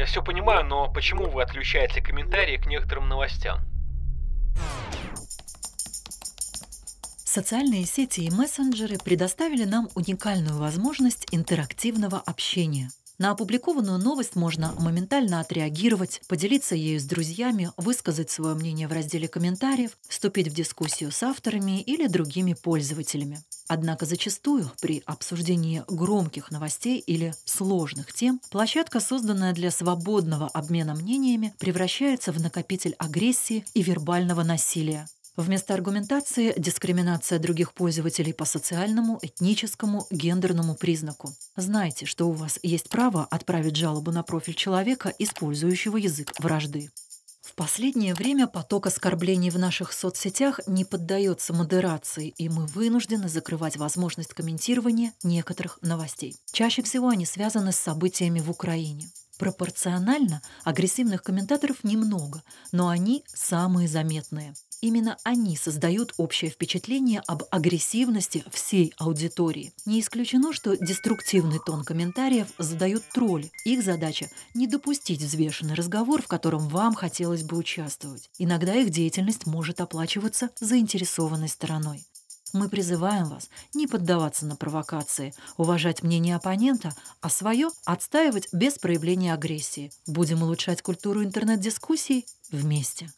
Я все понимаю, но почему вы отключаете комментарии к некоторым новостям? Социальные сети и мессенджеры предоставили нам уникальную возможность интерактивного общения. На опубликованную новость можно моментально отреагировать, поделиться ею с друзьями, высказать свое мнение в разделе комментариев, вступить в дискуссию с авторами или другими пользователями. Однако зачастую при обсуждении громких новостей или сложных тем площадка, созданная для свободного обмена мнениями, превращается в накопитель агрессии и вербального насилия. Вместо аргументации – дискриминация других пользователей по социальному, этническому, гендерному признаку. Знайте, что у вас есть право отправить жалобу на профиль человека, использующего язык вражды. В последнее время поток оскорблений в наших соцсетях не поддается модерации, и мы вынуждены закрывать возможность комментирования некоторых новостей. Чаще всего они связаны с событиями в Украине. Пропорционально агрессивных комментаторов немного, но они самые заметные. Именно они создают общее впечатление об агрессивности всей аудитории. Не исключено, что деструктивный тон комментариев задают тролли. Их задача – не допустить взвешенный разговор, в котором вам хотелось бы участвовать. Иногда их деятельность может оплачиваться заинтересованной стороной. Мы призываем вас не поддаваться на провокации, уважать мнение оппонента, а свое отстаивать без проявления агрессии. Будем улучшать культуру интернет-дискуссий вместе.